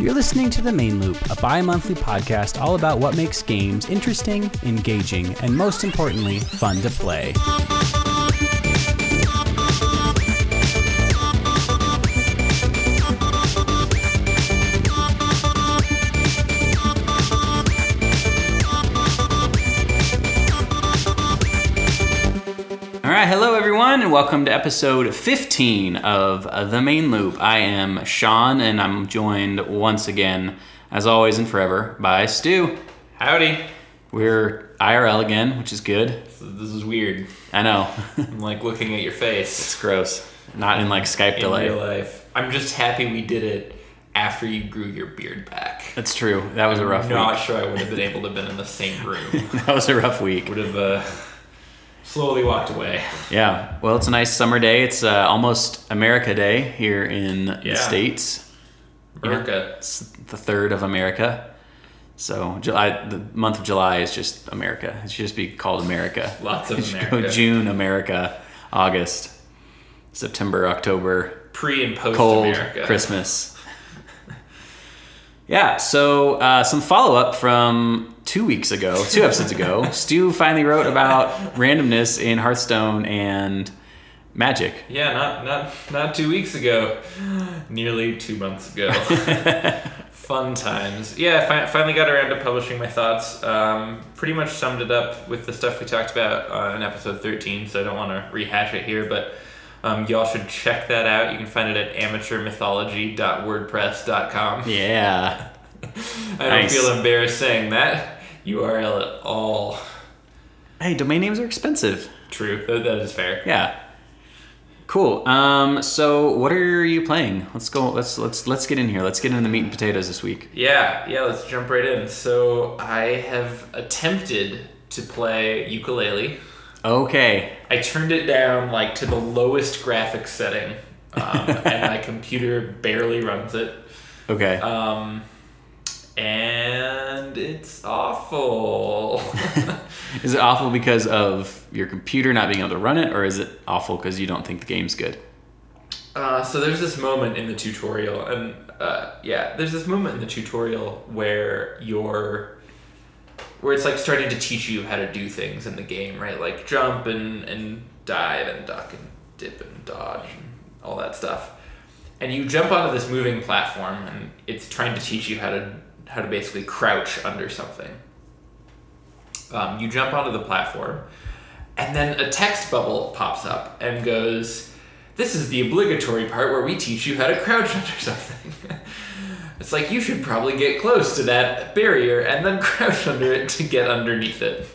You're listening to The Main Loop, a bi monthly podcast all about what makes games interesting, engaging, and most importantly, fun to play. Everyone, welcome to episode 15 of The Main Loop. I am Sean, and I'm joined once again, as always and forever, by Stu. Howdy. We're IRL again, which is good. This is weird. I know. I'm like looking at your face it's gross. Not in like Skype in delay. real life. I'm just happy we did it after you grew your beard back. That's true. That was a rough I'm not week. sure I would have been able to have been in the same room. That was a rough week. would have uh, slowly walked away. Yeah. Well, it's a nice summer day. It's uh, almost America Day here in the States. America. It's the third of America. So July, the month of July is just America. It should just be called America. Lots of should go June, America, August, September, October, Pre and post cold, America. Christmas. Yeah. So uh, some follow up from two weeks ago, two episodes ago. Stu finally wrote about randomness in Hearthstone and Magic. Yeah, not not not two weeks ago. Nearly two months ago. Fun times. Yeah, I fi- finally got around to publishing my thoughts. Um, pretty much summed it up with the stuff we talked about uh, in episode 13, so I don't want to rehash it here, but um, y'all should check that out. You can find it at amateurmythology.wordpress.com. Yeah. I don't feel embarrassed saying that URL at all. Hey, domain names are expensive. True, that, that is fair. Yeah. Cool. Um, so what are you playing? Let's go. Let's let's let's get in here. Let's get into the meat and potatoes this week. Yeah, yeah, let's jump right in. So I have attempted to play Yooka-Laylee. Okay. I turned it down like to the lowest graphics setting, um, and my computer barely runs it. Okay. Um, and it's awful. is it awful because of your computer not being able to run it, or is it awful because you don't think the game's good? Uh, so there's this moment in the tutorial, and uh, yeah, there's this moment in the tutorial where you're, where it's like starting to teach you how to do things in the game, right? Like jump and and dive and duck and dip and dodge and all that stuff. And you jump onto this moving platform, and it's trying to teach you how to how to basically crouch under something. Um, you jump onto the platform, and then a text bubble pops up and goes, This is the obligatory part where we teach you how to crouch under something. It's like you should probably get close to that barrier and then crouch under it to get underneath it.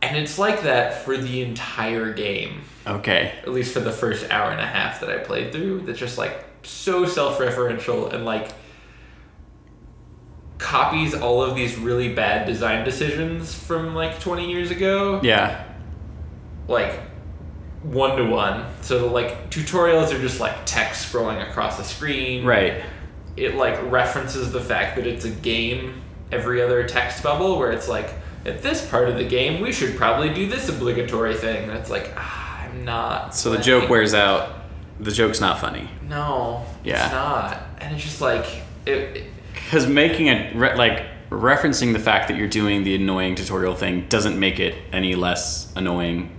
And it's like that for the entire game, Okay. at least for the first hour and a half that I played through. That's just like so self referential and like copies all of these really bad design decisions from like 20 years ago Yeah. like one to one. So the like tutorials are just like text scrolling across the screen. Right. It like references the fact that it's a game every other text bubble where it's like at this part of the game we should probably do this obligatory thing. And it's like ah, I'm not. So the joke wears out. The joke's not funny. No. Yeah. It's not. And it's just like it, Because making it re- like referencing the fact that you're doing the annoying tutorial thing doesn't make it any less annoying.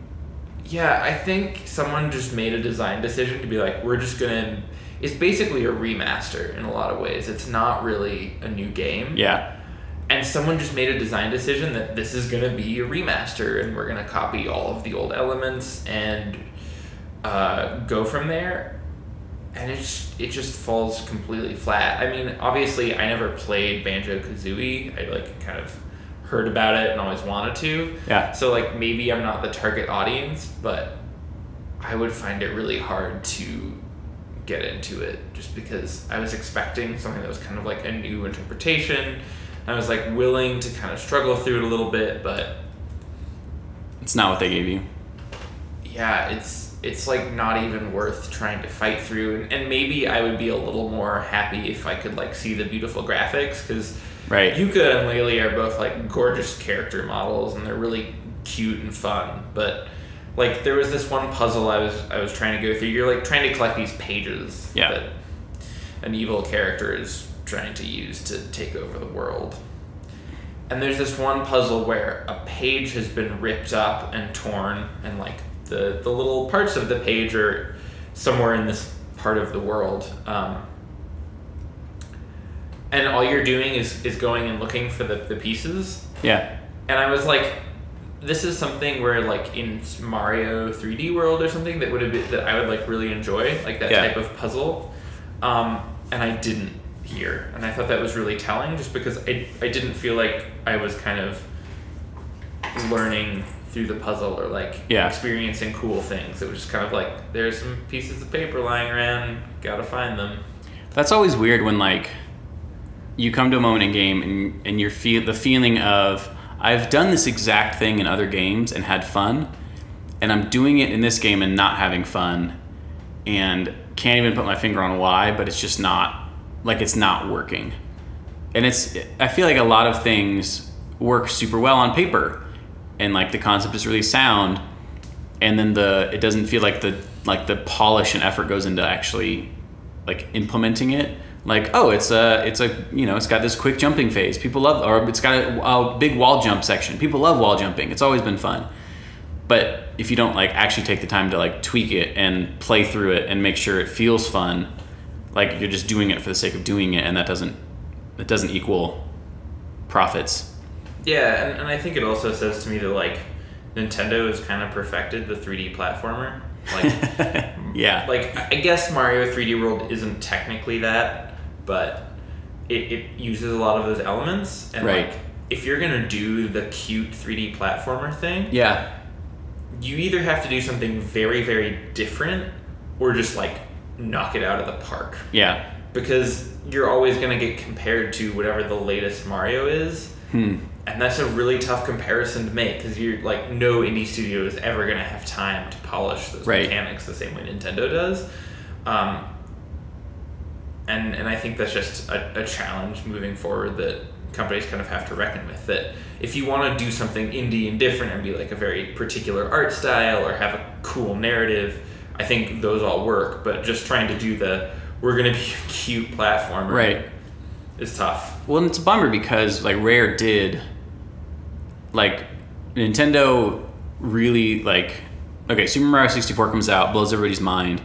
Yeah, I think someone just made a design decision to be like, we're just gonna. It's basically a remaster in a lot of ways. It's not really a new game. Yeah. And someone just made a design decision that this is gonna be a remaster and we're gonna copy all of the old elements and uh, go from there. And it just, it just falls completely flat. I mean, obviously, I never played Banjo Kazooie. I like kind of heard about it and always wanted to. Yeah. So like maybe I'm not the target audience, but I would find it really hard to get into it just because I was expecting something that was kind of like a new interpretation. I was like willing to kind of struggle through it a little bit, but It's not what they gave you. yeah, it's it's like not even worth trying to fight through and, and maybe I would be a little more happy if I could like see the beautiful graphics cuz Right. Yooka and Laylee are both like gorgeous character models, and they're really cute and fun. But like, there was this one puzzle I was I was trying to go through. You're like trying to collect these pages. Yeah. That an evil character is trying to use to take over the world. And there's this one puzzle where a page has been ripped up and torn, and like the the little parts of the page are somewhere in this part of the world. Um, and all you're doing is, is going and looking for the, the pieces. Yeah. And I was like, this is something where like in Mario 3D World or something that would have been that I would like really enjoy, like that Yeah. type of puzzle. Um, and I didn't here, and I thought that was really telling, just because I I didn't feel like I was kind of learning through the puzzle or like Yeah. experiencing cool things. It was just kind of like there's some pieces of paper lying around, gotta find them. That's always weird when like you come to a moment in game and and you feel the feeling of I've done this exact thing in other games and had fun, and I'm doing it in this game and not having fun, and can't even put my finger on why, but it's just not like it's not working. And it's I feel like a lot of things work super well on paper, and like the concept is really sound, and then the it doesn't feel like the like the polish and effort goes into actually like implementing it. Like oh it's a it's a you know it's got this quick jumping phase. People love or it's got a, a big wall jump section. People love wall jumping. It's always been fun. But if you don't like actually take the time to like tweak it and play through it and make sure it feels fun like you're just doing it for the sake of doing it and that doesn't it doesn't equal profits Yeah, and, and I think it also says to me that like Nintendo has kind of perfected the 3D platformer. Like, yeah like I guess Mario 3D World isn't technically that, but it, it uses a lot of those elements. And Right. like, if you're gonna do the cute 3D platformer thing, yeah you either have to do something very very different, or just like knock it out of the park. yeah Because you're always gonna get compared to whatever the latest Mario is. hmm And that's a really tough comparison to make because you're like no indie studio is ever gonna have time to polish those Right. mechanics the same way Nintendo does. Um, and and I think that's just a, a challenge moving forward that companies kind of have to reckon with. That if you want to do something indie and different and be like a very particular art style or have a cool narrative, I think those all work. But just trying to do the we're gonna be a cute platformer right is tough. Well, and it's a bummer because like Rare did, like Nintendo really like okay, Super Mario sixty four comes out, blows everybody's mind,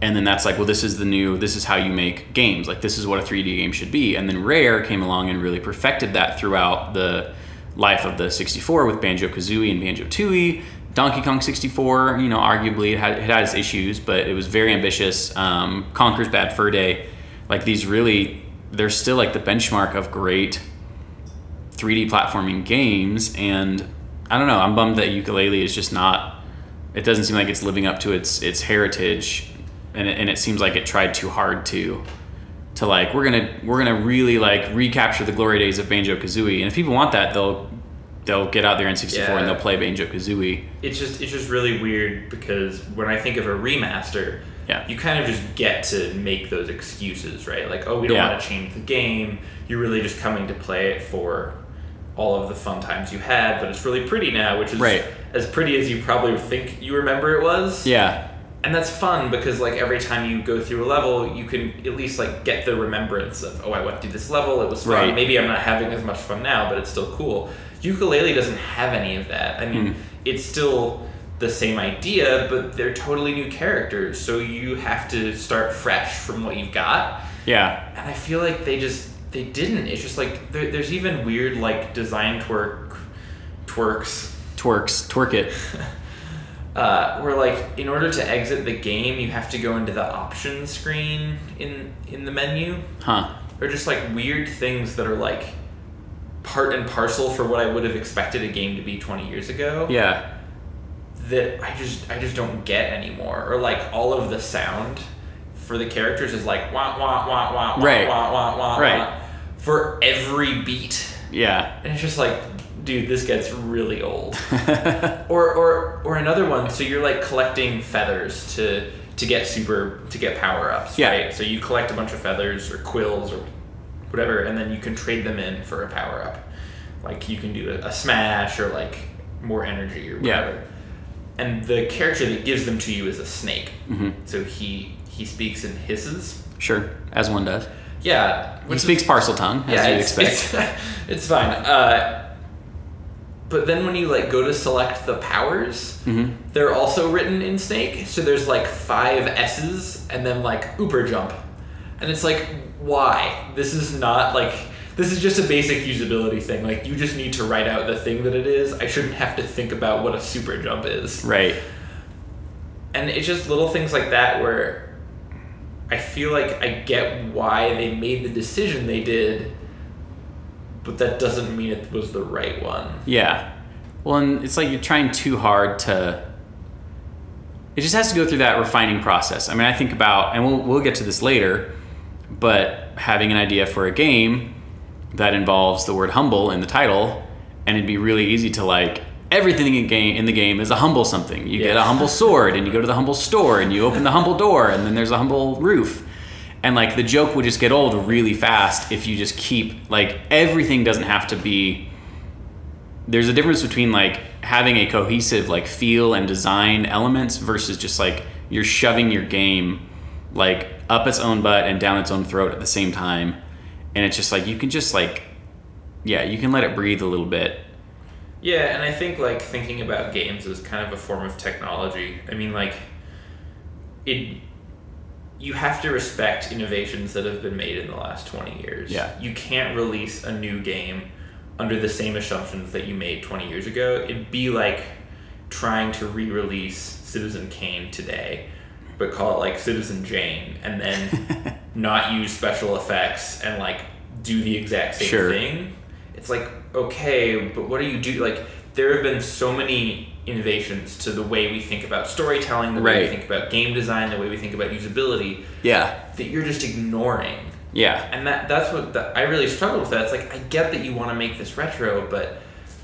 and then that's like, well, this is the new, this is how you make games. Like this is what a three D game should be. And then Rare came along and really perfected that throughout the life of the sixty four with Banjo Kazooie and Banjo Tooie. Donkey Kong 64, you know, arguably it had, it had its issues, but it was very ambitious. Um, Conker's Bad Fur Day, like these really, they're still like the benchmark of great 3D platforming games. And I don't know, I'm bummed that Yooka-Laylee is just not, it doesn't seem like it's living up to its its heritage. And it, and it seems like it tried too hard to to like we're gonna we're gonna really like recapture the glory days of Banjo Kazooie, and if people want that, they'll they'll get out there in '64 Yeah. and they'll play Banjo Kazooie. it's just it's just really weird because when I think of a remaster, Yeah. you kind of just get to make those excuses, right? Like, oh, we don't Yeah. want to change the game. You're really just coming to play it for all of the fun times you had, but it's really pretty now, which is Right. as pretty as you probably think you remember it was. Yeah, And that's fun because like every time you go through a level, you can at least like get the remembrance of oh I went through this level, it was fun. Right. Maybe I'm not having as much fun now, but it's still cool. Ukulele doesn't have any of that. I mean, Hmm. it's still the same idea, but they're totally new characters, so you have to start fresh from what you've got. yeah, And I feel like they just they didn't. It's just like there, there's even weird like design twerk twerks twerks, twerk it. uh, where like in order to exit the game you have to go into the options screen in in the menu Huh? or just like weird things that are like part and parcel for what I would have expected a game to be 20 years ago Yeah, that I just I just don't get anymore or like all of the sound for the characters is like wah wah wah wah wah Right. wah wah wah Right. wah for every beat yeah, and it's just like dude this gets really old or or or another one so you're like collecting feathers to to get super to get power ups Yeah. right so you collect a bunch of feathers or quills or whatever and then you can trade them in for a power up like you can do a, a smash or like more energy or Yeah. whatever and the character that gives them to you is a snake Mhm. so he he speaks and hisses Sure, as one does. Yeah, He which speaks Parseltongue, as yeah, expect. It's, it's fine. Uh, but then when you like go to select the powers, Mm-hmm. they're also written in Snake. So there's like five S's and then like Uber jump, and it's like why? This is not like this is just a basic usability thing. Like you just need to write out the thing that it is. I shouldn't have to think about what a super jump is. right. And it's just little things like that where I feel like I get why they made the decision they did, but that doesn't mean it was the right one. Yeah. Well, and it's like you're trying too hard to. It just has to go through that refining process. I mean, I think about, and we'll, we'll get to this later, but having an idea for a game that involves the word humble in the title, and it'd be really easy to like, everything in, game, in the game is a humble something. You get a humble sword, and you go to the humble store, and you open the humble door, and then there's a humble roof. And like the joke would just get old really fast if you just keep, like, everything doesn't have to be there's a difference between like having a cohesive like feel and design elements versus just like you're shoving your game like up its own butt and down its own throat at the same time and it's just like you can just like yeah you can let it breathe a little bit Yeah, and I think like thinking about games as kind of a form of technology. I mean, like it. You have to respect innovations that have been made in the last twenty years. Yeah. You can't release a new game under the same assumptions that you made twenty years ago. It'd be like trying to re-release Citizen Kane today, but call it like Citizen Jane, and then not use special effects and like do the exact same Sure. thing. It's like okay, but what do you do? Like there have been so many innovations to the way we think about storytelling, the way we think about game design, the way we think about usability yeah that you're just ignoring. yeah And that that's what the, I really struggle with. That it's like I get that you want to make this retro, but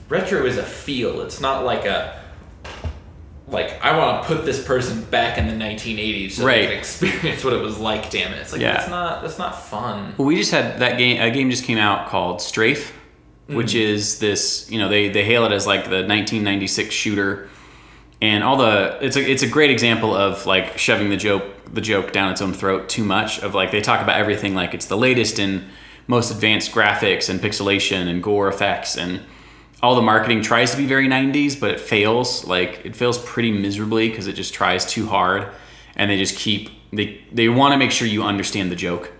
retro is a feel. It's not like a like I want to put this person back in the 1980s so Right. they can experience what it was like. Damn it! It's like Yeah. that's not that's not fun. Well, we just had that game. A game just came out called Strafe, which mm. is this. You know, they they hail it as like the 1996 shooter, and all the. It's a it's a great example of like shoving the joke the joke down its own throat too much. Of like they talk about everything like it's the latest and most advanced graphics and pixelation and gore effects and all the marketing tries to be very 90s but it fails like it fails pretty miserably because it just tries too hard and they just keep they they want to make sure you understand the joke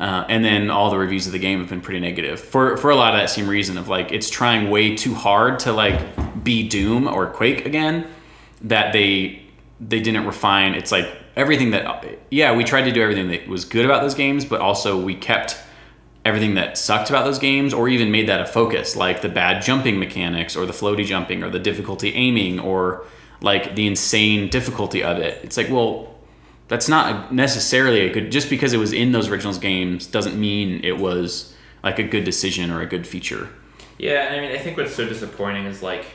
uh, and then all the reviews of the game have been pretty negative for for a lot of that same reason of like it's trying way too hard to like be Doom or Quake again that they they didn't refine. It's like everything that yeah we tried to do everything that was good about those games, but also we kept everything that sucked about those games or even made that a focus like the bad jumping mechanics or the floaty jumping or the difficulty aiming or like the insane difficulty of it it's like well that's not necessarily a good just because it was in those originals games doesn't mean it was like a good decision or a good feature Yeah, I mean, I think what's so disappointing is like,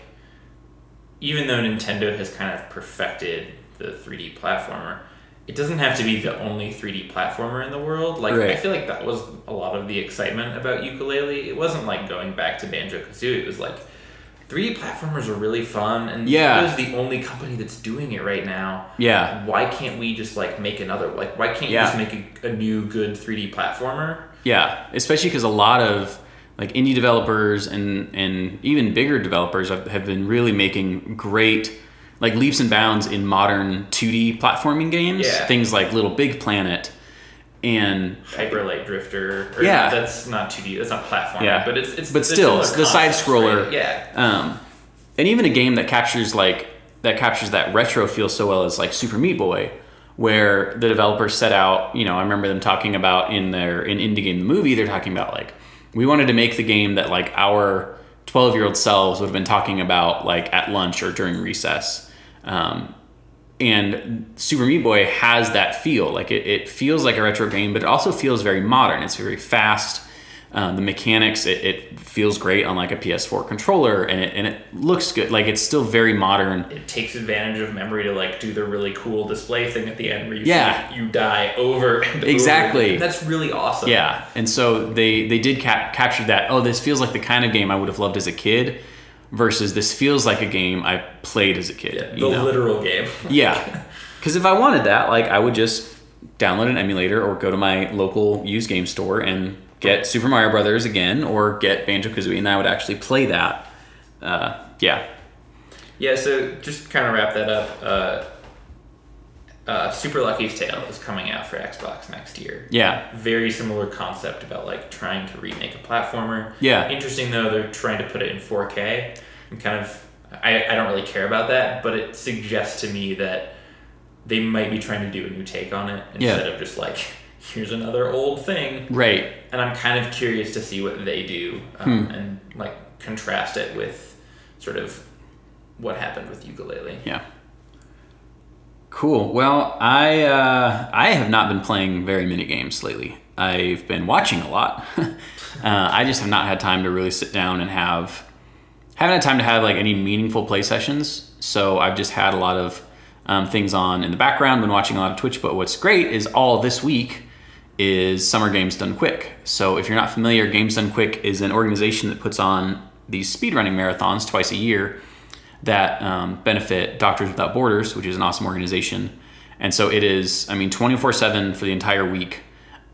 even though Nintendo has kind of perfected the 3D platformer, it doesn't have to be the only 3D platformer in the world. Like, I feel like that was a lot of the excitement about Yooka-Laylee. It wasn't like going back to Banjo Kazooie. It was like 3D platformers are really fun, and Yeah. Nintendo's the only company that's doing it right now. yeah Why can't we just like make another? Like, why can't Yeah. you just make a, a new good 3D platformer? Yeah, especially because a lot of like indie developers and and even bigger developers have, have been really making great like leaps and bounds in modern 2D platforming games. Yeah. Things like Little Big Planet and Hyper Light Drifter. Or Yeah. that's not two D. That's not platforming. Yeah. but it's it's But still, it's the side scroller. right? Yeah, um, and even a game that captures like that captures that retro feel so well is like Super Meat Boy, where the developers set out. You know, I remember them talking about in their in Indie Game the movie. They're talking about like we wanted to make the game that like our twelve year old selves would have been talking about like at lunch or during recess. Um, and Super Meat Boy has that feel. Like it, it feels like a retro game, but it also feels very modern. It's very fast. Um, the mechanics, it, it feels great on like a PS4 controller, and it and it looks good. Like it's still very modern. it takes advantage of memory to like do the really cool display thing at the end where you Yeah. you die over and Exactly. over. That's really awesome. Yeah, and so they they did cap- capture that. Oh, this feels like the kind of game I would have loved as a kid, versus this feels like a game I played as a kid. Yeah, the you know? literal game. Yeah, because if I wanted that, like I would just download an emulator or go to my local used game store and get Super Mario Brothers again or get Banjo Kazooie, and I would actually play that. Uh, yeah, Yeah, so just kind of wrap that up. Uh, uh, Super Lucky's Tale is coming out for Xbox next year. yeah, Very similar concept about like trying to remake a platformer. Yeah. Interesting though, they're trying to put it in 4K. And kind of, I, I don't really care about that, but it suggests to me that they might be trying to do a new take on it Yeah. instead of just like, here's another old thing. right. And I'm kind of curious to see what they do um, and like contrast it with sort of what happened with Yooka-Laylee. Yeah. Cool. Well, I uh, I have not been playing very many games lately. I've been watching a lot. uh, I just have not had time to really sit down and have haven't had time to have like any meaningful play sessions. So I've just had a lot of um, things on in the background. Been watching a lot of Twitch. But what's great is all this week is Summer Games Done Quick. So if you're not familiar, Games Done Quick is an organization that puts on these speedrunning marathons twice a year that um, benefit Doctors Without Borders, which is an awesome organization. And so it is, I mean, 24 7 for the entire week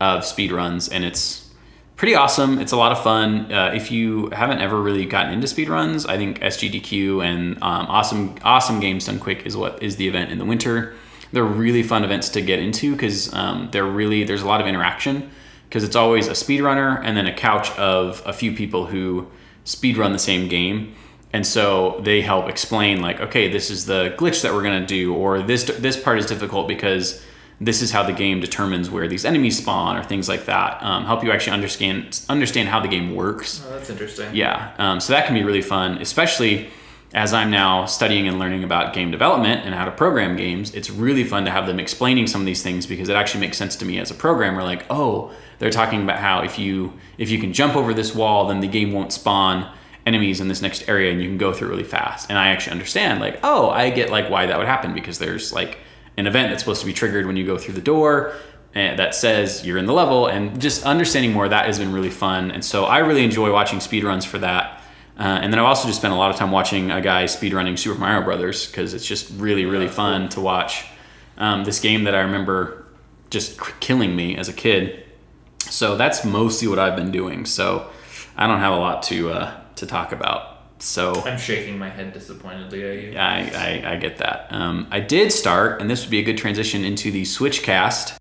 of speed runs, and it's pretty awesome. It's a lot of fun. Uh, if you haven't ever really gotten into speed runs, I think SGDQ and um, awesome awesome games done quick is what is the event in the winter. They're really fun events to get into because um, they're really there's a lot of interaction because it's always a speedrunner and then a couch of a few people who speed run the same game. And so they help explain like, okay, this is the glitch that we're gonna do, or this this part is difficult because this is how the game determines where these enemies spawn, or things like that. Um, help you actually understand understand how the game works. Oh, that's interesting. Yeah, um, so that can be really fun, especially as I'm now studying and learning about game development and how to program games. It's really fun to have them explaining some of these things because it actually makes sense to me as a programmer. Like, oh, they're talking about how if you if you can jump over this wall, then the game won't spawn enemies in this next area and you can go through really fast. And I actually understand, like, oh, I get like why that would happen because there's like an event that's supposed to be triggered when you go through the door and that says you're in the level. And just understanding more of that has been really fun. And so i really enjoy watching speedruns for that. Uh, and then i've also just spent a lot of time watching a guy speedrunning super mario brothers because it's just really really Yeah, fun to watch. Um, this game that i remember just killing me as a kid. So that's mostly what i've been doing. So i don't have a lot to uh, to talk about so I'm shaking my head disappointedly at you. I, I, I get that. Um, I did start, and this would be a good transition into the Switchcast.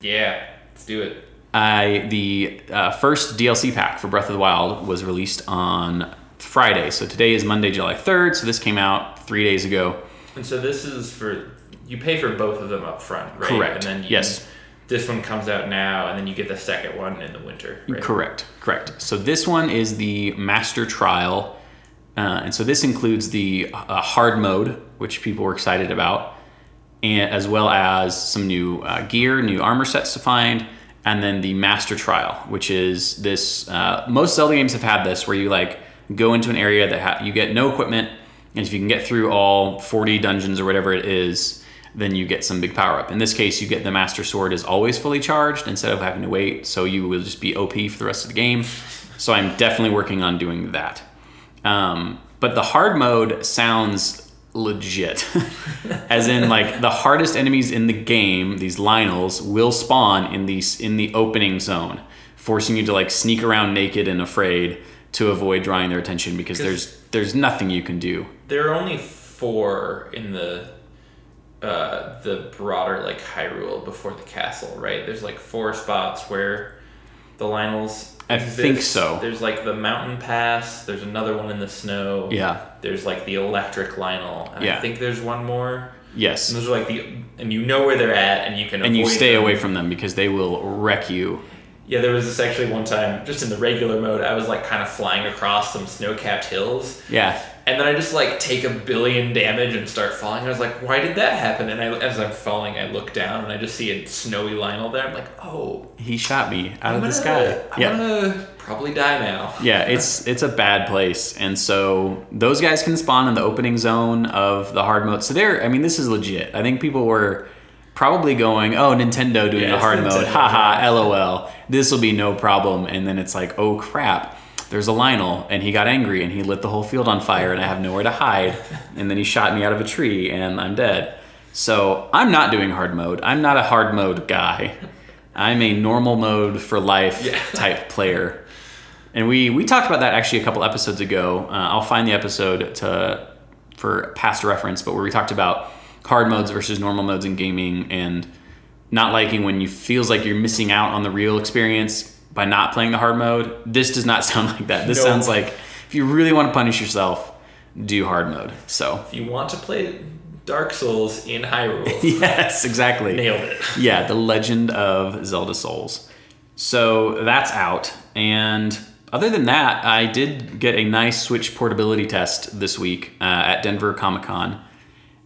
Yeah, let's do it. I the uh, first DLC pack for Breath of the Wild was released on Friday, so today is Monday, July third. So this came out three days ago. And so this is for you pay for both of them up front, right? Correct. And then you, Yes. This one comes out now, and then you get the second one in the winter. Right? Correct, correct. So this one is the Master Trial, uh, and so this includes the uh, hard mode, which people were excited about, and as well as some new uh, gear, new armor sets to find, and then the Master Trial, which is this. Uh, most Zelda games have had this, where you like go into an area that ha- you get no equipment, and if you can get through all 40 dungeons or whatever it is, then you get some big power up. In this case, you get the Master Sword is always fully charged instead of having to wait, so you will just be OP for the rest of the game. So I'm definitely working on doing that. Um, but the hard mode sounds legit, as in like the hardest enemies in the game, these Lynels, will spawn in these in the opening zone, forcing you to like sneak around naked and afraid to avoid drawing their attention because there's there's nothing you can do. There are only four in the uh, the broader like Hyrule before the castle, right? There's like four spots where the Lynels. I exist. think so. There's like the mountain pass. There's another one in the snow. Yeah. There's like the electric Lynel. And Yeah. I think there's one more. Yes. And those are like the and you know where they're at and you can and you stay them. away from them because they will wreck you. Yeah, there was this actually one time, just in the regular mode, I was like kind of flying across some snow capped hills. Yeah. And then I just like take a billion damage and start falling. I was like, why did that happen? And I, as I'm falling, I look down and I just see a snowy Lynel there. I'm like, oh, He shot me out I'm of the sky. I'm yeah. gonna probably die now. Yeah, it's it's a bad place, and so those guys can spawn in the opening zone of the hard mode. So they're, I mean, this is legit. I think people were probably going, "Oh, Nintendo doing Yeah, the hard mode, Nintendo, haha, lol, this will be no problem." And then it's like, "Oh crap." There's a Lynel, and he got angry, and he lit the whole field on fire, and I have nowhere to hide. And then he shot me out of a tree, and I'm dead. So I'm not doing hard mode. I'm not a hard mode guy. I'm a normal mode for life Yeah. type player. And we we talked about that actually a couple episodes ago. Uh, I'll find the episode to for past reference, but where we talked about hard modes versus normal modes in gaming and not liking when you feels like you're missing out on the real experience by not playing the hard mode. This does not sound like that. This No. sounds like if you really want to punish yourself, do hard mode. So If you want to play Dark Souls in Hyrule, yes, exactly. nailed it. yeah, The Legend of Zelda Souls. So that's out. And other than that, I did get a nice Switch portability test this week uh, at Denver Comic Con.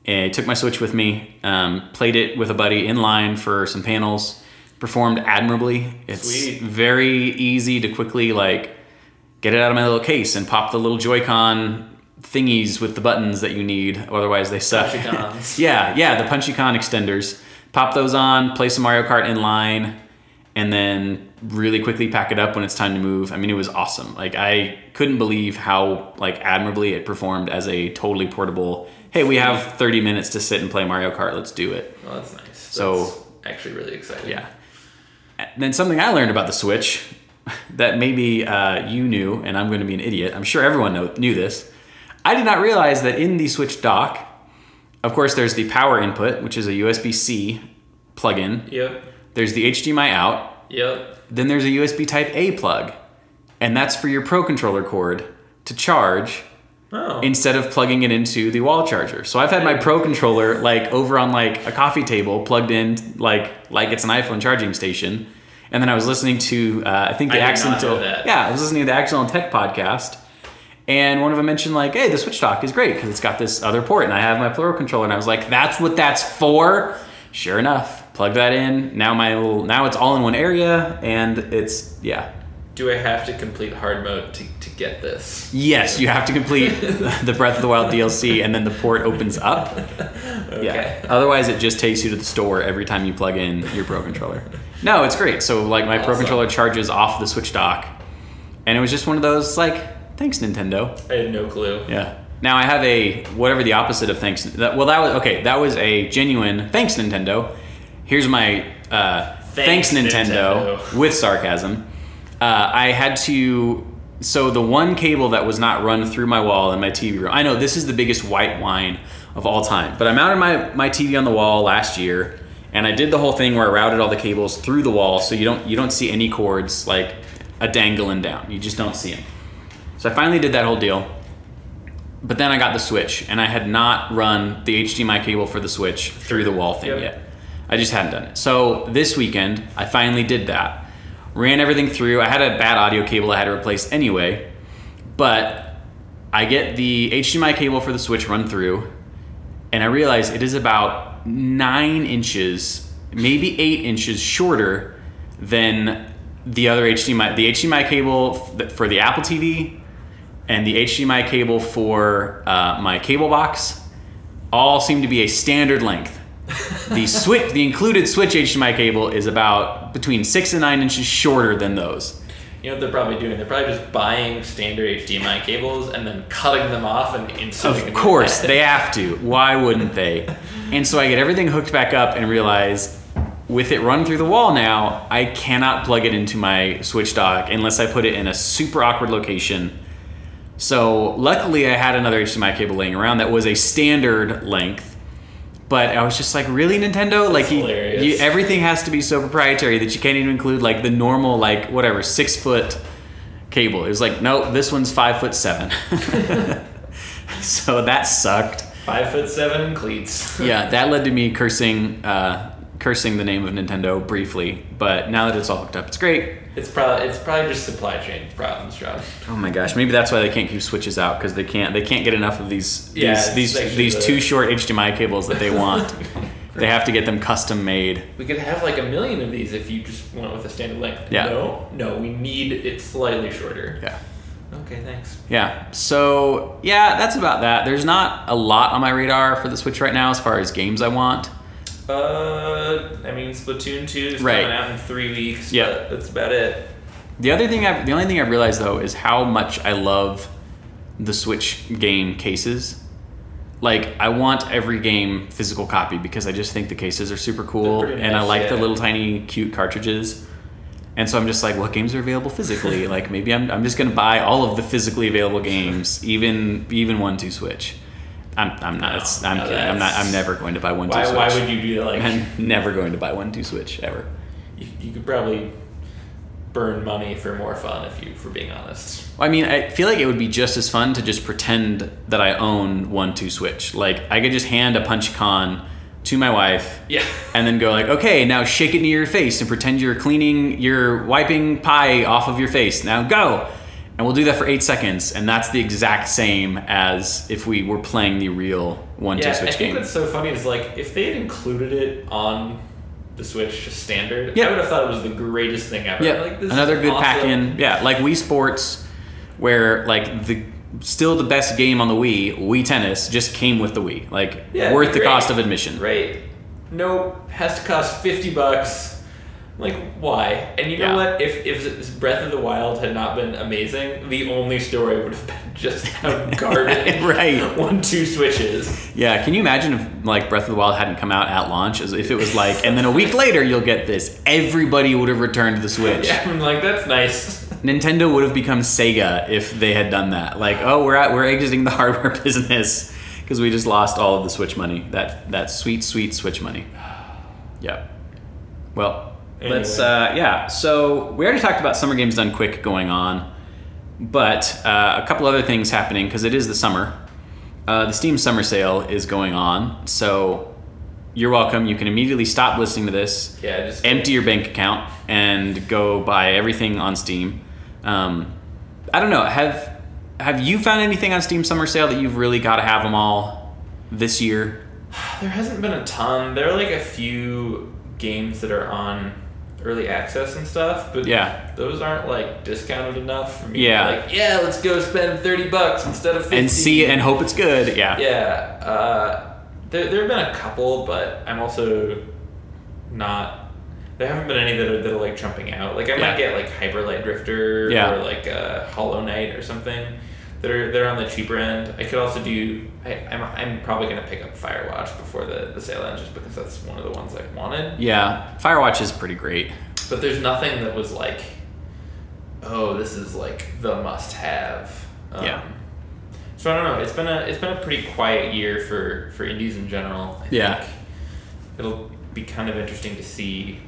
I took my Switch with me, um, played it with a buddy in line for some panels, performed admirably. It's Sweet. very easy to quickly like get it out of my little case and pop the little Joy-Con thingies with the buttons that you need. Otherwise, they suck. Yeah, yeah, the Punchy Con extenders. Pop those on, play some Mario Kart in line, and then really quickly pack it up when it's time to move. I mean, it was awesome. Like I couldn't believe how like admirably it performed as a totally portable. Hey, we have 30 minutes to sit and play Mario Kart. Let's do it. Well, that's nice. So- That's actually really exciting. Yeah. Then something I learned about the Switch that maybe uh, you knew, and I'm going to be an idiot. I'm sure everyone know, knew this. I did not realize that in the Switch dock, of course, there's the power input, which is a USB C plug-in. Yep. There's the HDMI out. Yep. Then there's a USB Type A plug, and that's for your Pro controller cord to charge Oh. instead of plugging it into the wall charger. So I've had my Pro controller like over on like a coffee table plugged in like like it's an iPhone charging station. And then I was listening to uh, I think the I Accidental yeah I was listening to the Accidental Tech podcast, and one of them mentioned like hey the Switch dock is great because it's got this other port and I have my Pro controller and I was like that's what that's for. Sure enough, plug that in. Now my little now it's all in one area and it's yeah Do I have to complete hard mode to, to get this? Yes, you have to complete the Breath of the Wild DLC, and then the port opens up. Okay. Yeah. Otherwise, it just takes you to the store every time you plug in your Pro controller. No, it's great. So, like, my Pro controller charges off the Switch dock, and it was just one of those like, thanks Nintendo. I had no clue. Yeah. Now I have a whatever the opposite of thanks. That, well, that was okay. That was a genuine thanks Nintendo. Here's my uh, thanks, Thanks, Nintendo, Nintendo. with sarcasm. Uh, I had to. So the one cable that was not run through my wall in my TV room. I know this is the biggest white wine of all time, but I mounted my my TV on the wall last year, and I did the whole thing where I routed all the cables through the wall, so you don't you don't see any cords like a dangling down. You just don't see them. So I finally did that whole deal. But then I got the Switch, and I had not run the HDMI cable for the Switch through the wall thing Yep. yet. I just hadn't done it. So this weekend, I finally did that. Ran everything through. I had a bad audio cable I had to replace anyway, but I get the HDMI cable for the Switch run through, and I realize it is about nine inches, maybe eight inches shorter than the other HDMI. The HDMI cable for the Apple TV and the HDMI cable for uh, my cable box all seem to be a standard length. The switch, the included Switch HDMI cable is about between six and nine inches shorter than those. You know what they're probably doing? They're probably just buying standard HDMI cables and then cutting them off and inserting. Of course, they have to. Why wouldn't they? And so I get everything hooked back up and realize with it run through the wall now, I cannot plug it into my Switch dock unless I put it in a super awkward location. So luckily, I had another HDMI cable laying around that was a standard length. But I was just like, really, Nintendo? Like, you, you, everything has to be so proprietary that you can't even include like the normal, like whatever, six foot cable. It was like, nope, this one's five foot seven. so that sucked. Five foot seven cleats. Yeah, that led to me cursing, uh, cursing the name of Nintendo briefly. But now that it's all hooked up, it's great. It's probably it's probably just supply chain problems, John. Oh my gosh, maybe that's why they can't keep switches out because they can't they can't get enough of these Yeah, these these, these the- two short HDMI cables that they want. they have to get them custom made. We could have like a million of these if you just went with a standard length. Yeah. No, no, we need it slightly shorter. Yeah. Okay, thanks. Yeah. So yeah, that's about that. There's not a lot on my radar for the Switch right now as far as games I want. Uh, I mean, Splatoon two is Right. coming out in three weeks. Yeah. that's about it. The other thing I've the only thing I've realized though is how much I love the Switch game cases. Like I want every game physical copy because I just think the cases are super cool and I nice, like the little tiny cute cartridges. And so I'm just like, what games are available physically? like maybe I'm, I'm just gonna buy all of the physically available games, even even one two Switch. I'm, I'm not. It's, oh, I'm No, kidding. I'm not. I'm never going to buy one two Why, Switch. why would you do that? Like, I'm never going to buy one two Switch ever. you, you could probably burn money for more fun if you, for being honest. I mean, I feel like it would be just as fun to just pretend that I own one two switch. Like I could just hand a punch con to my wife Yeah. and then go like, okay, now shake it near your face and pretend you're cleaning, you're wiping pie off of your face. Now go. And we'll do that for eight seconds, and that's the exact same as if we were playing the real one Yeah, two switch game. I think game. what's so funny is like if they had included it on the Switch standard, Yeah. I would have thought it was the greatest thing ever. Yeah, like, this another good awesome. pack in. Yeah, like Wii Sports, where like the still the best game on the Wii, Wii Tennis, just came with the Wii. Like Yeah, worth the cost of admission. Right. Nope. Has to cost fifty bucks. Like why? And you know Yeah. what? If if Breath of the Wild had not been amazing, the only story would have been just how garbage Right. one two switches. Yeah, can you imagine if like Breath of the Wild hadn't come out at launch? As if it was like, and then a week later you'll get this. Everybody would have returned to the Switch. Yeah, I'm like that's nice. Nintendo would have become Sega if they had done that. Like, oh, we're at, we're exiting the hardware business because we just lost all of the Switch money. That that sweet sweet Switch money. Yep. Well, let's uh, yeah. So we already talked about summer games done quick going on, but uh, a couple other things happening because it is the summer. Uh, the Steam Summer Sale is going on, so you're welcome. You can immediately stop listening to this Yeah, just empty your bank account and go buy everything on Steam. Um, I don't know. Have have you found anything on Steam Summer Sale that you've really got to have them all this year? There hasn't been a ton. There are like a few games that are on early access and stuff, but Yeah. those aren't like discounted enough for me. Yeah. like yeah, let's go spend thirty bucks instead of fifty. And see and hope it's good. Yeah. yeah, uh, there there have been a couple, but I'm also not. There haven't been any that are, that are like jumping out. Like I Yeah. might get like Hyper Light Drifter Yeah. or like uh, Hollow Knight or something. That are they're on the cheaper end. I could also do. I, I'm I'm probably gonna pick up Firewatch before the the sale ends, just because that's one of the ones I wanted. Yeah. Firewatch is pretty great. But there's nothing that was like, oh, this is like the must have. Um, Yeah. So I don't know. It's been a it's been a pretty quiet year for for indies in general. I Yeah. Think. It'll be kind of interesting to see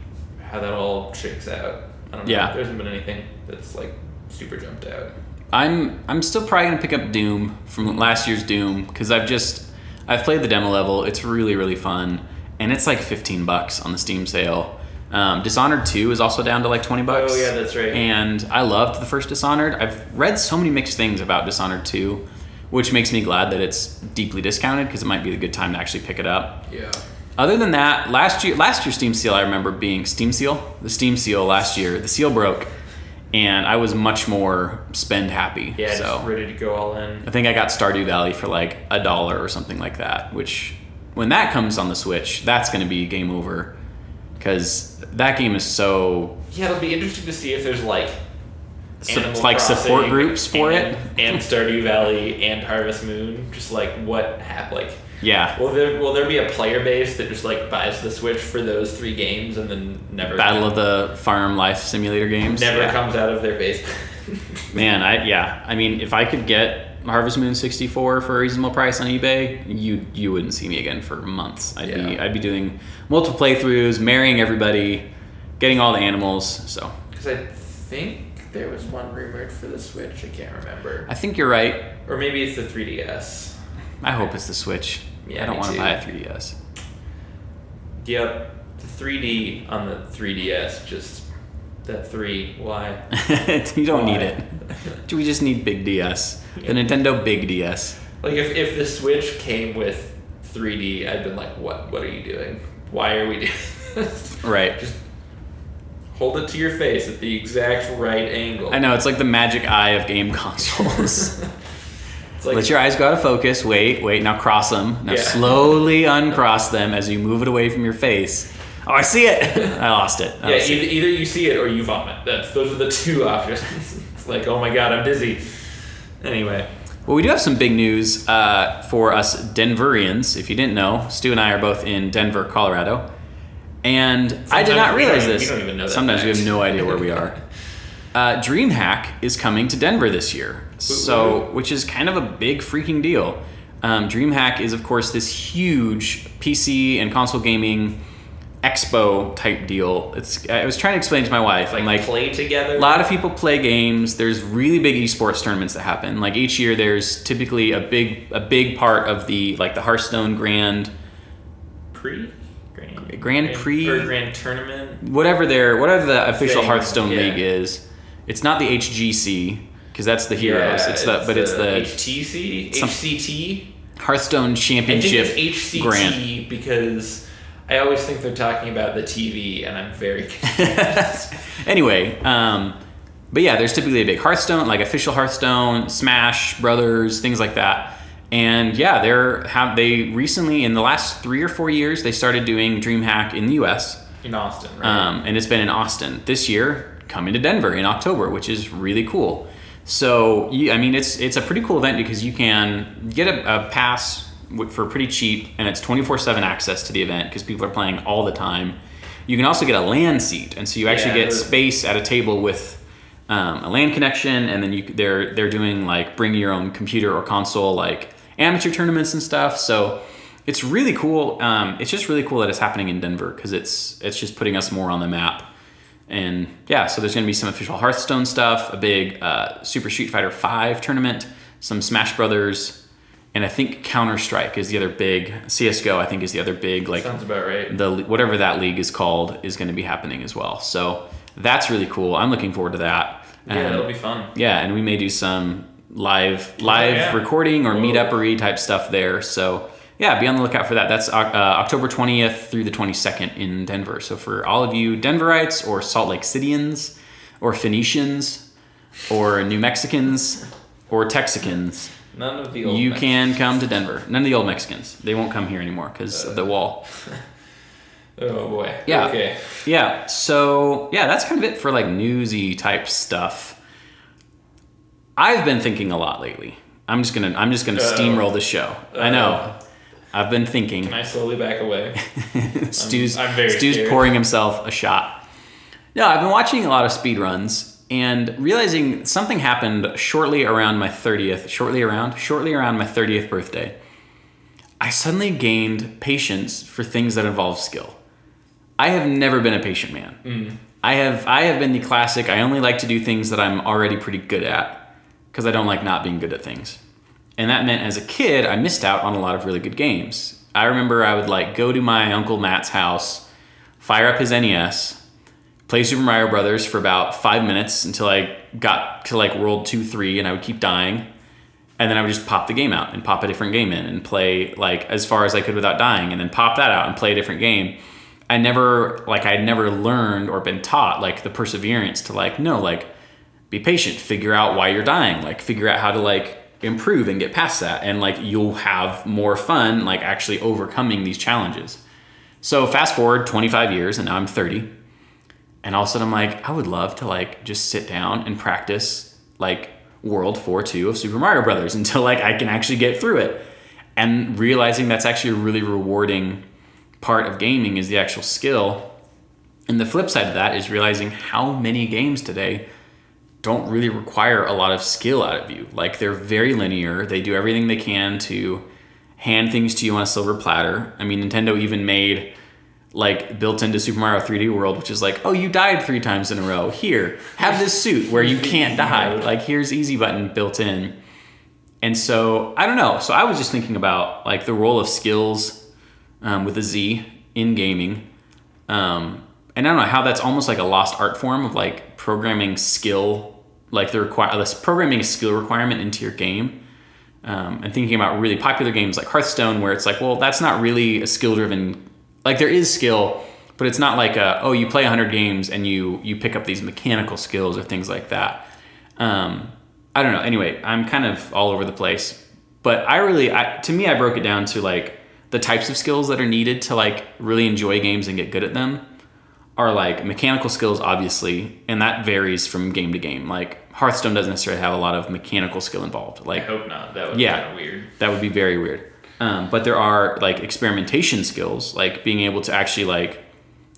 how that all shakes out. I don't know. Yeah. There hasn't been anything that's like super jumped out. I'm I'm still probably gonna pick up Doom from last year's Doom because I've just I've played the demo level. It's really really fun, and it's like 15 bucks on the Steam sale. Um, Dishonored 2 is also down to like 20 bucks. Oh, yeah, that's right. And I loved the first Dishonored. I've read so many mixed things about Dishonored 2, which makes me glad that it's deeply discounted because it might be a good time to actually pick it up. Yeah. Other than that, last year last year's Steam Seal I remember being Steam Seal. The Steam Seal last year, the seal broke, and I was much more spend happy. Yeah. so Just ready to go all in. I think I got Stardew Valley for like a dollar or something like that. Which, when that comes on the Switch, that's going to be game over because that game is so Yeah, it'll be interesting to see if there's like Animal like support groups for and, it. and Stardew Valley and Harvest Moon. Just like what happened, like yeah. will there will there be a player base that just like buys the Switch for those three games and then never Battle of the Farm Life Simulator games. never Yeah. comes out of their base. Man, I yeah. I mean, if I could get Harvest Moon 64 for a reasonable price on eBay, you you wouldn't see me again for months. I'd be I'd be doing multiple playthroughs, marrying everybody, getting all the animals. So Because I think there was one rumored for the Switch. I can't remember, I think you're right. or maybe it's the 3DS. I hope it's the Switch. Yeah, I don't want to buy a 3DS. Yep, the 3D on the 3DS just that three. Why? you don't need it. Do we just need Big DS? The Nintendo Big DS. Like if, if the Switch came with 3D, I'd been like, what? What are you doing? Why are we doing this? Right. Just hold it to your face at the exact right angle. I know it's like the magic eye of game consoles. Like Let your eyes go out of focus. Wait, wait. Now cross them. Now Yeah. slowly uncross them as you move it away from your face. Oh, I see it. I lost it. I yeah, lost it. either, either you see it or you vomit. That's those are the two options. it's like, oh my god, I'm dizzy. Anyway, Well, we do have some big news uh, for us Denverians. If you didn't know, Stu and I are both in Denver, Colorado. And I did not realize this. we don't even know that Sometimes we have no idea where we are. Uh, DreamHack is coming to Denver this year, so which is kind of a big freaking deal. Um, DreamHack is, of course, this huge PC and console gaming expo type deal. It's I was trying to explain to my wife. like, I'm like, play together. a lot of people play games. There's really big esports tournaments that happen. Like each year, there's typically a big a big part of the like the Hearthstone Grand, Pre, grand, Grand Prix? or grand tournament. whatever their whatever the official Thing, Hearthstone yeah. league is. It's not the HGC because that's the heroes. Yeah, it's the but it's the HTC, some- HCT. Hearthstone I think Championship it's HCT Grand. because I always think they're talking about the TV, and I'm very confused. anyway, um, but yeah, there's typically a big Hearthstone, like official Hearthstone, Smash Brothers, things like that. And yeah, they're have they recently in the last three or four years they started doing DreamHack in the U.S. in Austin, right? Um, and it's been in Austin this year, coming to Denver in October, which is really cool. So I mean, it's it's a pretty cool event because you can get a, a pass for pretty cheap, and it's twenty four seven access to the event because people are playing all the time. You can also get a LAN seat, and so you actually Yeah, get space at a table with um, a LAN connection, and then you they're they're doing like bring your own computer or console like amateur tournaments and stuff. So it's really cool. Um, it's just really cool that it's happening in Denver because it's it's just putting us more on the map. And yeah, so there's going to be some official Hearthstone stuff, a big uh, Super Street Fighter V tournament, some Smash Brothers, and I think Counter Strike is the other big CS:GO. I think is the other big like Sounds about right. the whatever that league is called is going to be happening as well. So that's really cool. I'm looking forward to that. Yeah, And- it'll be fun. yeah, and we may do some live live yeah. recording or Whoa. meetupery type stuff there. So yeah, be on the lookout for that. That's uh, October 20th through the 22nd in Denver. So for all of you Denverites or Salt Lake Cityans or Phoenicians or New Mexicans or Texicans, None of the old. you men. can come to Denver. None of the old Mexicans. They won't come here anymore because of the wall. Oh boy. Yeah. Okay. Yeah. So yeah, that's kind of it for like newsy type stuff. I've been thinking a lot lately. I'm just gonna I'm just gonna Uh-oh. steamroll the show. I know. I've been thinking. Can I slowly back away? Stu's I'm very Stu's scared. pouring himself a shot. No, I've been watching a lot of speed runs and realizing something happened shortly around my 30th, shortly around, shortly around my 30th birthday. I suddenly gained patience for things that involve skill. I have never been a patient man. Mm. I have I have been the classic I only like to do things that I'm already pretty good at because I don't like not being good at things. And that meant as a kid I missed out on a lot of really good games. I remember I would like go to my uncle Matt's house, fire up his NES, play Super Mario Brothers for about 5 minutes until I got to like World 2 3 and I would keep dying. And then I would just pop the game out and pop a different game in and play like as far as I could without dying and then pop that out and play a different game. I never like I had never learned or been taught like the perseverance to like no like be patient, figure out why you're dying, like figure out how to like improve and get past that and like you'll have more fun like actually overcoming these challenges. So fast forward 25 years and now I'm 30 and all of a sudden I'm like I would love to like just sit down and practice like World 4 2 of Super Mario Brothers until like I can actually get through it. And realizing that's actually a really rewarding part of gaming is the actual skill. And the flip side of that is realizing how many games today don't really require a lot of skill out of you. Like they're very linear. They do everything they can to hand things to you on a silver platter. I mean, Nintendo even made like built into Super Mario 3D World, which is like, oh, you died three times in a row. Here, have this suit where you can't die. Like here's easy button built in. And so I don't know. So I was just thinking about like the role of skills um, with a Z in gaming. Um, and I don't know how that's almost like a lost art form of like programming skill, like the require this programming skill requirement into your game. Um, and thinking about really popular games like Hearthstone, where it's like, well, that's not really a skill driven. Like there is skill, but it's not like a, oh, you play 100 games and you you pick up these mechanical skills or things like that. Um, I don't know. Anyway, I'm kind of all over the place, but I really, I, to me, I broke it down to like the types of skills that are needed to like really enjoy games and get good at them are like mechanical skills, obviously, and that varies from game to game. Like Hearthstone doesn't necessarily have a lot of mechanical skill involved. Like, I hope not. That would Yeah. be kind of weird. that would be very weird. Um, but there are like experimentation skills, like being able to actually like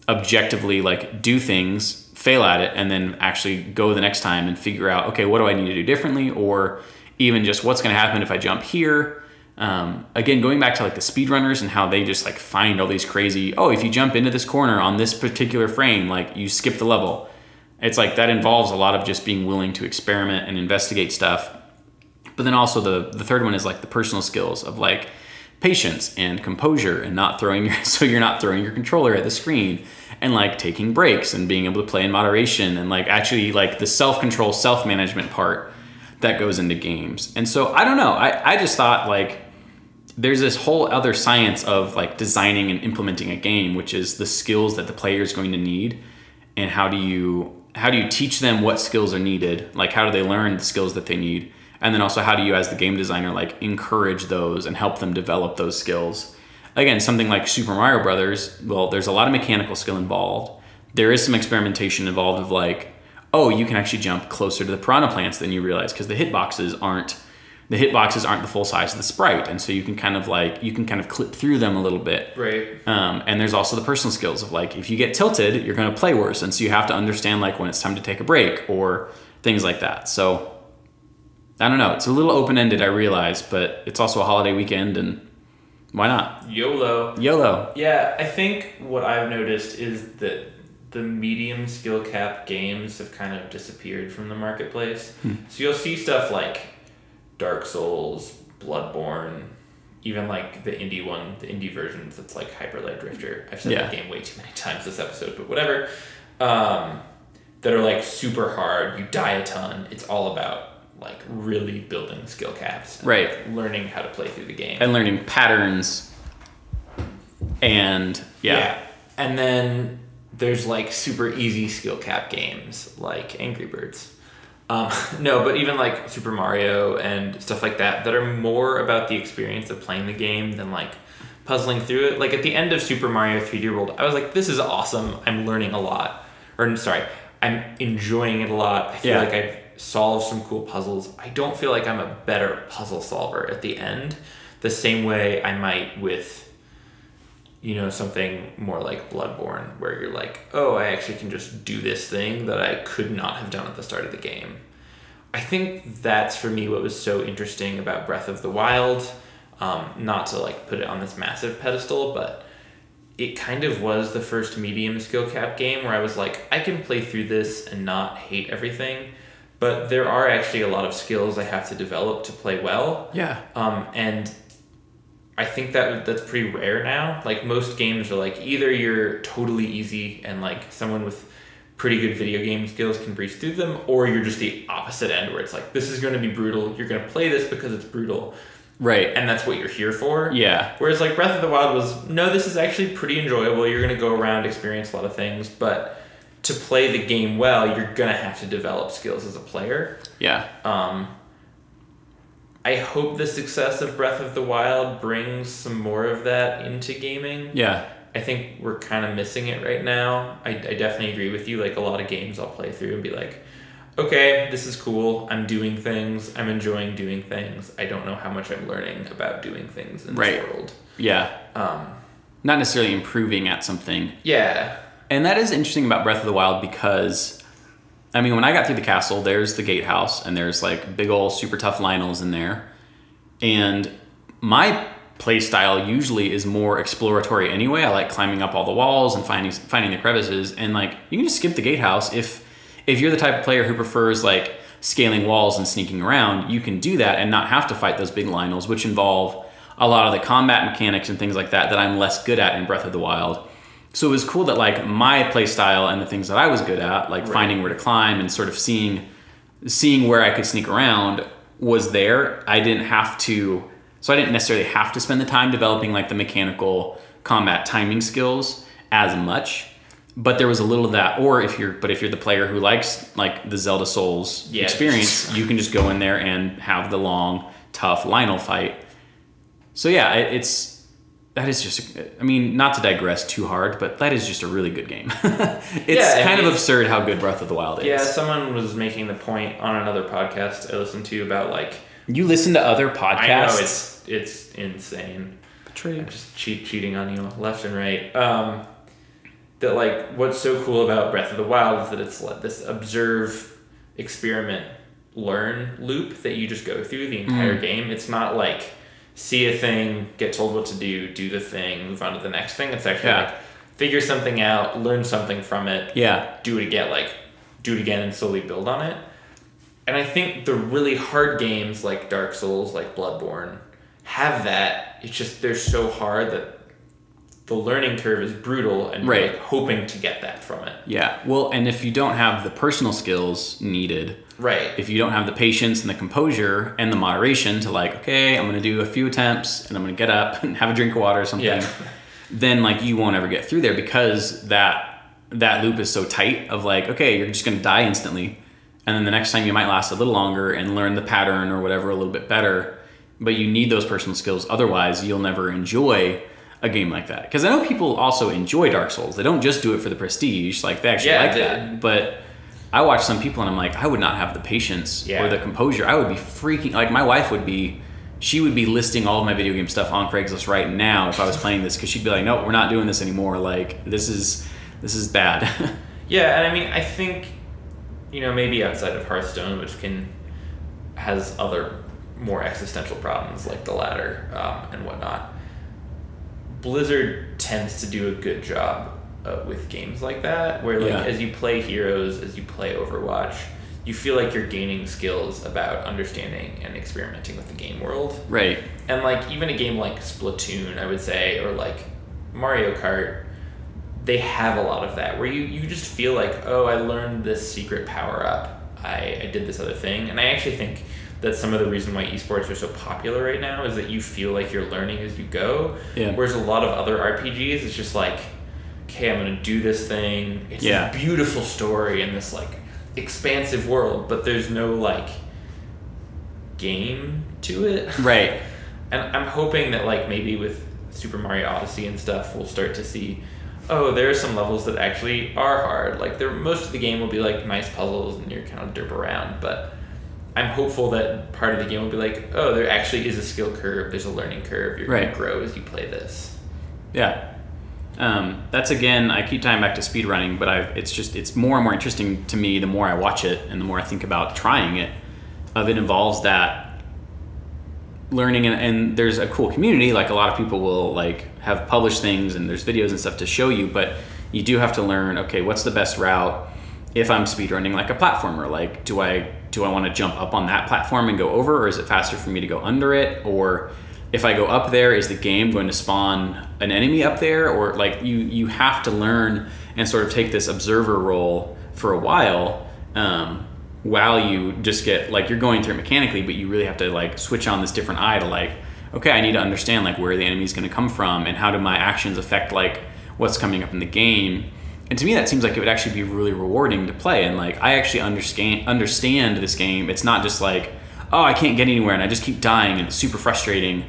objectively like do things, fail at it, and then actually go the next time and figure out, okay, what do I need to do differently, or even just what's going to happen if I jump here. Um, again, going back to like the speedrunners and how they just like find all these crazy. Oh, if you jump into this corner on this particular frame, like you skip the level. It's like that involves a lot of just being willing to experiment and investigate stuff. But then also the the third one is like the personal skills of like patience and composure and not throwing your so you're not throwing your controller at the screen and like taking breaks and being able to play in moderation and like actually like the self-control self-management part that goes into games. And so i don't know. I, I just thought like there's this whole other science of like designing and implementing a game which is the skills that the player is going to need and how do you how do you teach them what skills are needed? Like how do they learn the skills that they need? And then also how do you as the game designer like encourage those and help them develop those skills? Again something like super mario brothers well there's a lot of mechanical skill involved. There is some experimentation involved of like oh you can actually jump closer to the piranha plants than you realize because the hitboxes aren't the hitboxes aren't the full size of the sprite and so you can kind of like you can kind of clip through them a little bit Right. um, and there's also the personal skills of like if you get tilted, you're going to play worse, and so you have to understand like when it's time to take a break or things like that. So I don't know. It's a little open ended, I realize, but it's also a holiday weekend, and why not? YOLO. YOLO. Yeah, I think what I've noticed is that the medium skill cap games have kind of disappeared from the marketplace. So you'll see stuff like Dark Souls, Bloodborne, even like the indie one, the indie versions that's like Hyper Light Drifter. I've said Yeah. that game way too many times this episode, but whatever. Um, that are like super hard. You die a ton. It's all about like really building skill caps, Right. like, learning how to play through the game. And learning patterns, and yeah, And then there's like super easy skill cap games like Angry Birds. Um, no, but even like Super Mario and stuff like that that are more about the experience of playing the game than like puzzling through it. Like at the end of Super Mario 3D World, I was like, this is awesome. I'm learning a lot. Or sorry, I'm enjoying it a lot. I feel Yeah. like I've solved some cool puzzles. I don't feel like I'm a better puzzle solver at the end, the same way I might with you know, something more like Bloodborne, where you're like, oh, I actually can just do this thing that I could not have done at the start of the game. I think that's for me what was so interesting about Breath of the Wild. Um, not to like put it on this massive pedestal, but it kind of was the first medium skill cap game where I was like, I can play through this and not hate everything, but there are actually a lot of skills I have to develop to play well. yeah, Um, and I think that that's pretty rare now. Like most games are like either you're totally easy and like someone with pretty good video game skills can breeze through them, or you're just the opposite end where it's like this is going to be brutal. You're going to play this because it's brutal, right, and that's what you're here for. yeah, Whereas like Breath of the Wild was no, this is actually pretty enjoyable. You're gonna go around, experience a lot of things, but to play the game well, you're gonna have to develop skills as a player. yeah, Um, I hope the success of Breath of the Wild brings some more of that into gaming. yeah, I think we're kind of missing it right now. I, I definitely agree with you. Like a lot of games I'll play through and be like, okay, this is cool. I'm doing things. I'm enjoying doing things. I don't know how much I'm learning about doing things in Right. this world. yeah. Um, Not necessarily improving at something. yeah. And that is interesting about Breath of the Wild because, I mean, when I got through the castle, there's the gatehouse, and there's like big old super tough Lynels in there. And my play style usually is more exploratory anyway. I like climbing up all the walls and finding finding the crevices. And like, you can just skip the gatehouse if if you're the type of player who prefers like scaling walls and sneaking around. You can do that and not have to fight those big Lynels, which involve a lot of the combat mechanics and things like that that I'm less good at in Breath of the Wild. So it was cool that like my play style and the things that I was good at, like Right. finding where to climb and sort of seeing seeing where I could sneak around was there. I didn't have to so I didn't necessarily have to spend the time developing like the mechanical combat timing skills as much. But there was a little of that, or if you're, but if you're the player who likes like the Zelda Souls Yeah. experience, you can just go in there and have the long, tough Lynel fight. So yeah, it, it's that is just. I mean, not to digress too hard, but that is just a really good game. it's Yeah, I kind of absurd how good Breath of the Wild is. Yeah, someone was making the point on another podcast I listened to about like You listen to other podcasts. I know it's it's insane. Betrayed. I'm just cheat cheating on you left and right. Um, that like what's so cool about Breath of the Wild is that it's like this observe, experiment, learn loop that you just go through the entire game. It's not like see a thing, get told what to do, do the thing, move on to the next thing. It's actually Yeah. like figure something out, learn something from it, Yeah. do it again, like do it again and slowly build on it. And I think the really hard games like Dark Souls, like Bloodborne, have that. It's just they're so hard that the learning curve is brutal, and Right. like hoping to get that from it. Yeah. Well, and if you don't have the personal skills needed, Right. if you don't have the patience and the composure and the moderation to like, okay, I'm gonna do a few attempts and I'm gonna get up and have a drink of water or something, Yeah. then like you won't ever get through there because that that loop is so tight of like, okay, you're just gonna die instantly. And then the next time you might last a little longer and learn the pattern or whatever a little bit better. But you need those personal skills, otherwise you'll never enjoy a game like that. Because I know people also enjoy Dark Souls. They don't just do it for the prestige, like they actually Yeah, like they- that. But I watch some people and I'm like, I would not have the patience Yeah. or the composure. I would be freaking like my wife would be she would be listing all of my video game stuff on Craigslist right now if I was playing this because she'd be like, No, we're not doing this anymore. Like this is this is bad. Yeah, and I mean, I think, you know, maybe outside of Hearthstone, which can has other more existential problems like the ladder um, and whatnot. Blizzard tends to do a good job uh, with games like that, where like Yeah. as you play Heroes, as you play Overwatch, you feel like you're gaining skills about understanding and experimenting with the game world. right. And like even a game like Splatoon, I would say, or like Mario Kart, they have a lot of that where you, you just feel like, oh, I learned this secret power up. I, I did this other thing. And I actually think that's some of the reason why esports are so popular right now is that you feel like you're learning as you go. Yeah. Whereas a lot of other RPGs, it's just like, okay, I'm gonna do this thing. It's Yeah. a beautiful story in this like expansive world, but there's no like game to it. Right. And I'm hoping that like maybe with Super Mario Odyssey and stuff, we'll start to see, oh, there are some levels that actually are hard. Like there, most of the game will be like nice puzzles and you're kind of derp around. But I'm hopeful that part of the game will be like, oh, there actually is a skill curve. There's a learning curve. You're Right. gonna grow as you play this. Yeah. Um, that's again, I keep tying back to speedrunning, but I've, it's just, it's more and more interesting to me the more I watch it and the more I think about trying it. Of it involves that learning and, and there's a cool community, like a lot of people will like have published things and there's videos and stuff to show you, but you do have to learn, okay, what's the best route if I'm speedrunning like a platformer? Like, do I, do I want to jump up on that platform and go over, or is it faster for me to go under it? Or if I go up there, is the game going to spawn an enemy up there? Or like you you have to learn and sort of take this observer role for a while, um, while you just get like you're going through it mechanically, but you really have to like switch on this different eye to like, okay, I need to understand like where the enemy is going to come from and how do my actions affect like what's coming up in the game. And to me, that seems like it would actually be really rewarding to play. And like, I actually understand understand this game. It's not just like, oh, I can't get anywhere and I just keep dying and it's super frustrating.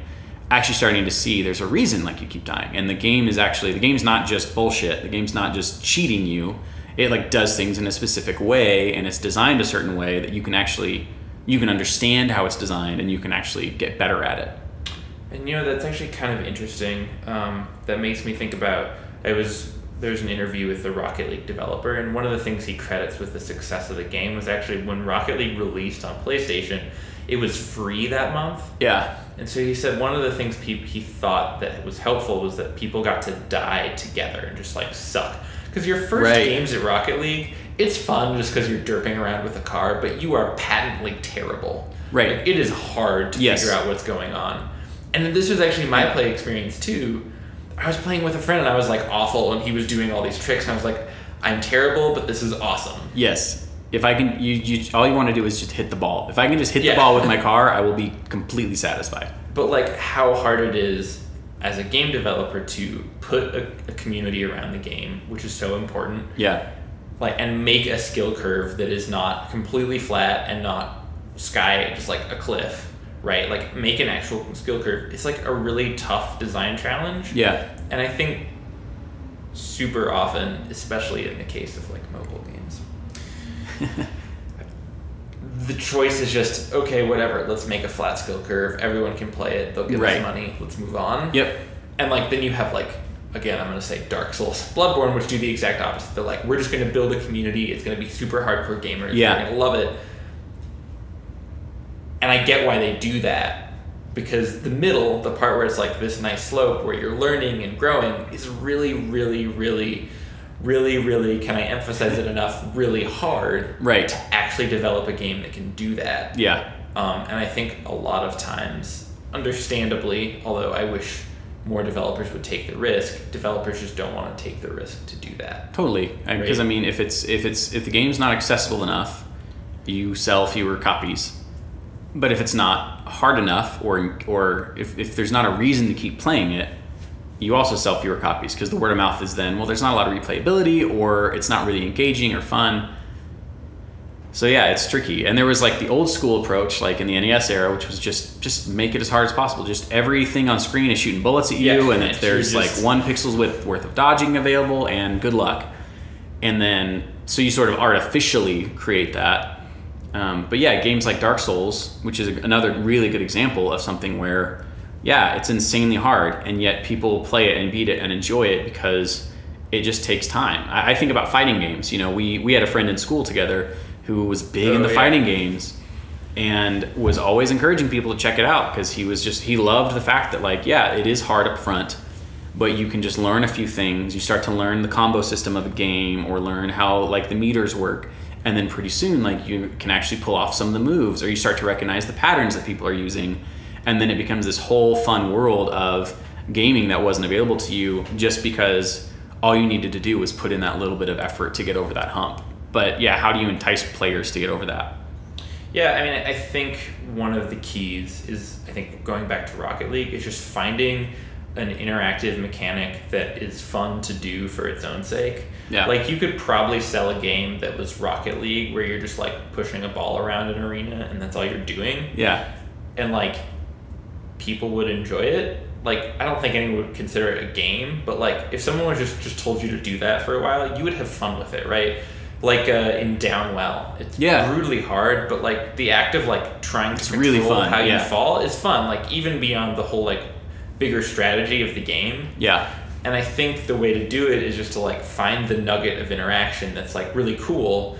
Actually, starting to see there's a reason like you keep dying, and the game is actually the game's not just bullshit. The game's not just cheating you. It like does things in a specific way, and it's designed a certain way that you can actually you can understand how it's designed, and you can actually get better at it. And you know that's actually kind of interesting. Um, that makes me think about. I was there's an interview with the Rocket League developer, and one of the things he credits with the success of the game was actually when Rocket League released on PlayStation, it was free that month. Yeah, And so he said one of the things pe- he thought that was helpful was that people got to die together and just like suck. Because your first Right. games at Rocket League, it's fun just because you're derping around with a car, but you are patently terrible. Right. Like, it is hard to Yes. figure out what's going on. And this was actually my play experience too. I was playing with a friend and I was like awful, and he was doing all these tricks, and I was like, I'm terrible, but this is awesome. Yes. If I can, you, you all you want to do is just hit the ball. If I can just hit Yeah. the ball with my car, I will be completely satisfied. But like how hard it is as a game developer to put a, a community around the game, which is so important. Yeah. like and make a skill curve that is not completely flat and not sky just like a cliff right like make an actual skill curve it's like a really tough design challenge Yeah. and i think super often especially in the case of like mobile games the choice is just okay whatever let's make a flat skill curve everyone can play it they'll give Right. us money let's move on Yep. and like then you have like again I'm gonna say Dark Souls, Bloodborne, which do the exact opposite. They're like we're just gonna build a community. It's gonna be super hardcore gamers. Yeah. They're gonna love it. And I get why they do that because the middle, the part where it's like this nice slope where you're learning and growing, is really, really, really, really, really. Can I emphasize it enough? Really hard Right. to actually develop a game that can do that. Yeah. Um, and I think a lot of times, understandably, although I wish more developers would take the risk, developers just don't want to take the risk to do that. Totally. Because Right. I mean, if it's if it's if the game's not accessible enough, you sell fewer copies. But if it's not hard enough, or or if, if there's not a reason to keep playing it, you also sell fewer copies because the word of mouth is then well, there's not a lot of replayability, or it's not really engaging or fun. So yeah, it's tricky. And there was like the old school approach, like in the NES era, which was just just make it as hard as possible. Just everything on screen is shooting bullets at you, Yeah, and if there's you're like one pixel's width worth of dodging available, and good luck. And then so you sort of artificially create that. Um, but yeah, games like Dark Souls, which is another really good example of something where, yeah, it's insanely hard, and yet people play it and beat it and enjoy it because it just takes time. I, I think about fighting games. You know, we we had a friend in school together who was big Oh, in the yeah. fighting games and was always encouraging people to check it out because he was just he loved the fact that like yeah it is hard up front but you can just learn a few things you start to learn the combo system of a game or learn how like the meters work and then pretty soon like you can actually pull off some of the moves or you start to recognize the patterns that people are using. And then it becomes this whole fun world of gaming that wasn't available to you just because all you needed to do was put in that little bit of effort to get over that hump. But yeah how do you entice players to get over that? Yeah, I mean, I think one of the keys is, I think, going back to Rocket League, is just finding an interactive mechanic that is fun to do for its own sake. Yeah. Like, you could probably sell a game that was Rocket League where you're just like pushing a ball around an arena and that's all you're doing. yeah and like people would enjoy it like i don't think anyone would consider it a game but like if someone was just just told you to do that for a while you would have fun with it right like uh, in downwell it's Yeah. brutally hard but like the act of like trying to It's control really fun, how yeah. you fall is fun like even beyond the whole like bigger strategy of the game. Yeah. And I think the way to do it is just to like find the nugget of interaction that's like really cool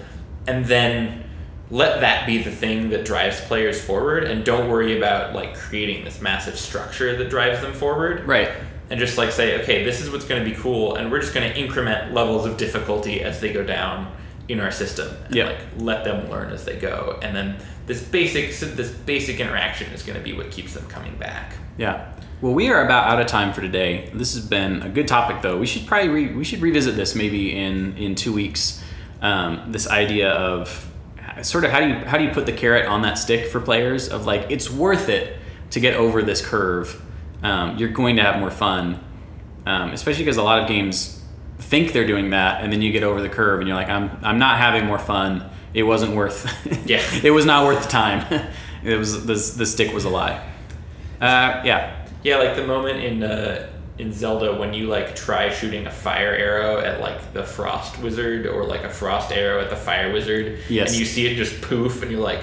and then let that be the thing that drives players forward and don't worry about like creating this massive structure that drives them forward. Right. And just like say okay this is what's going to be cool and we're just going to increment levels of difficulty as they go down in our system. And Yeah. like let them learn as they go. And then this basic so this basic interaction is going to be what keeps them coming back Yeah. Well, we are about out of time for today. This has been a good topic, though. We should probably re- we should revisit this maybe in in two weeks. Um, this idea of sort of how do you how do you put the carrot on that stick for players of like it's worth it to get over this curve. Um, you're going to have more fun, um, especially because a lot of games think they're doing that, and then you get over the curve, and you're like, I'm I'm not having more fun. It wasn't worth. Yeah. it was not worth the time. it was the the stick was a lie. Uh, yeah. Yeah, like the moment in uh, in Zelda when you like try shooting a fire arrow at like the frost wizard or like a frost arrow at the fire wizard, Yes. and you see it just poof, and you're like,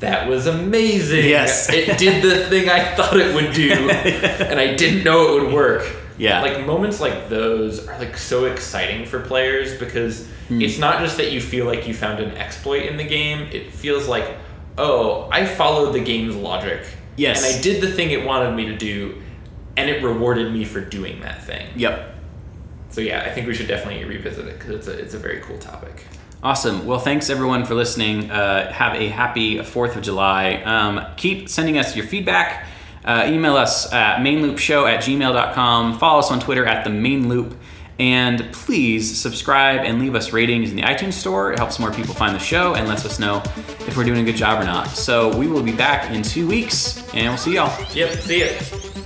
"That was amazing! Yes. it did the thing I thought it would do, and I didn't know it would work." Yeah. like moments like those are like so exciting for players because Hmm. it's not just that you feel like you found an exploit in the game; it feels like, "Oh, I followed the game's logic." Yes. And I did the thing it wanted me to do, and it rewarded me for doing that thing. Yep. So yeah, I think we should definitely revisit it because it's a it's a very cool topic. Awesome. Well, thanks everyone for listening. Uh, have a happy 4th of July. Um, keep sending us your feedback. Uh, email us at mainloopshow at gmail.com. Follow us on Twitter at the main loop. And please subscribe and leave us ratings in the iTunes store. It helps more people find the show and lets us know if we're doing a good job or not. So we will be back in two weeks, and we'll see y'all. Yep. See ya.